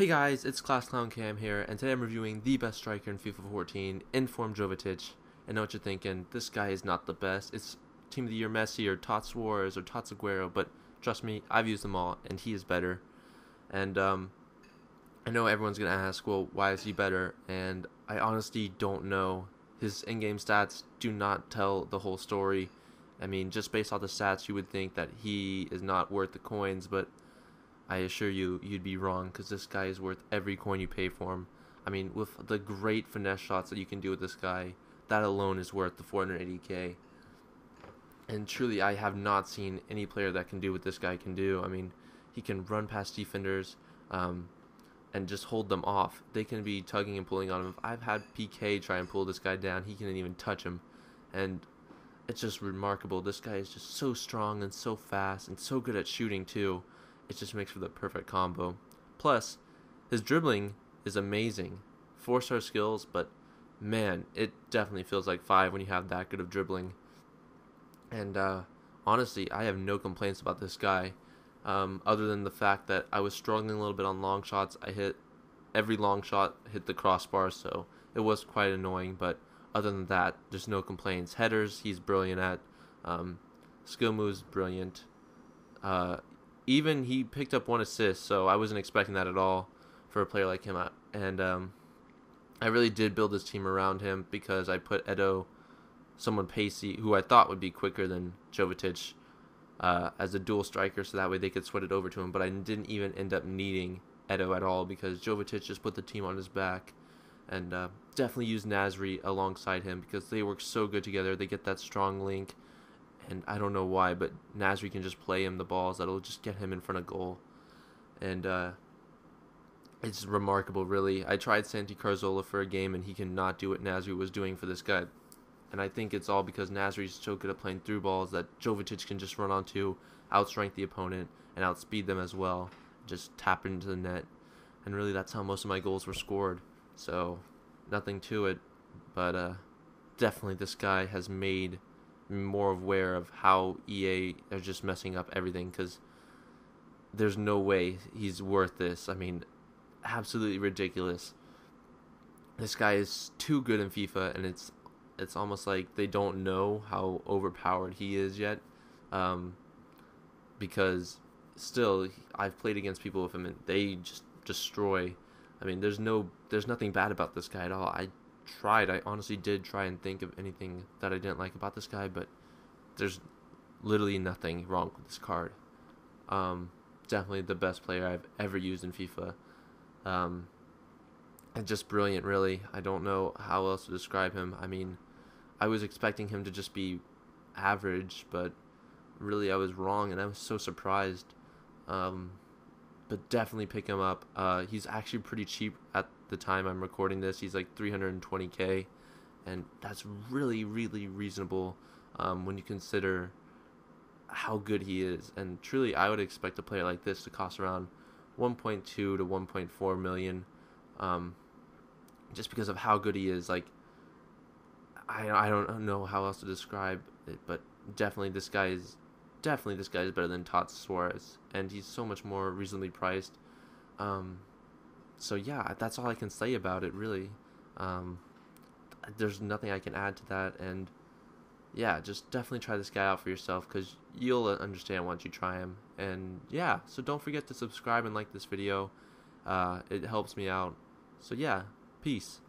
Hey guys, it's Class Clown Cam here, and today I'm reviewing the best striker in FIFA 14, Inform Jovetic. I know what you're thinking, this guy is not the best. It's Team of the Year Messi or Tots Suarez or Tots Aguero, but trust me, I've used them all, and he is better. And um, I know everyone's going to ask, well, why is he better? And I honestly don't know. His in-game stats do not tell the whole story. I mean, just based off the stats, you would think that he is not worth the coins, but I assure you, you'd be wrong because this guy is worth every coin you pay for him. I mean, with the great finesse shots that you can do with this guy, that alone is worth the 480k. And truly, I have not seen any player that can do what this guy can do. I mean, he can run past defenders um, and just hold them off. They can be tugging and pulling on him. I've had Piqué try and pull this guy down, he can't even touch him. And it's just remarkable. This guy is just so strong and so fast and so good at shooting, too it just makes for the perfect combo. Plus, his dribbling is amazing. Four star skills, but man, it definitely feels like five when you have that good of dribbling. And uh, honestly, I have no complaints about this guy, um, other than the fact that I was struggling a little bit on long shots. I hit every long shot hit the crossbar, so it was quite annoying. But other than that, there's no complaints. Headers, he's brilliant at. Um, skill moves, brilliant. Uh, even he picked up one assist, so I wasn't expecting that at all for a player like him. And um, I really did build this team around him because I put Eto'o, someone pacey, who I thought would be quicker than Jovetic, uh, as a dual striker, so that way they could sweat it over to him. But I didn't even end up needing Eto'o at all because Jovetic just put the team on his back. And uh, definitely used Nasri alongside him because they work so good together. They get that strong link and I don't know why, but Nasri can just play him the balls. That'll just get him in front of goal, and uh, it's remarkable, really. I tried Santi Cazorla for a game, and he cannot do what Nasri was doing for this guy, and I think it's all because Nasri's so good at playing through balls that Jovetic can just run onto, outstrength the opponent, and outspeed them as well, just tap into the net, and really that's how most of my goals were scored. So, nothing to it, but uh, definitely this guy has made more aware of how EA are just messing up everything because there's no way he's worth this. I mean, absolutely ridiculous. This guy is too good in FIFA, and it's it's almost like they don't know how overpowered he is yet, um, because still I've played against people with him and they just destroy. I mean, there's no there's nothing bad about this guy at all. I tried. I honestly did try and think of anything that I didn't like about this guy, but there's literally nothing wrong with this card. Um, definitely the best player I've ever used in FIFA. Um, and just brilliant, really. I don't know how else to describe him. I mean, I was expecting him to just be average, but really I was wrong, and I was so surprised. Um, but definitely pick him up. Uh, he's actually pretty cheap at the time I'm recording this. He's like 320k, and that's really, really reasonable um, when you consider how good he is. And truly, I would expect a player like this to cost around 1.2 to 1.4 million, um, just because of how good he is. Like, I I don't know how else to describe it, but definitely this guy is definitely this guy is better than Tots Suarez, and he's so much more reasonably priced. Um, so yeah, that's all I can say about it. Really, um, there's nothing I can add to that, and yeah, just definitely try this guy out for yourself because you'll understand once you try him. And yeah, so don't forget to subscribe and like this video. Uh, it helps me out. So yeah, peace.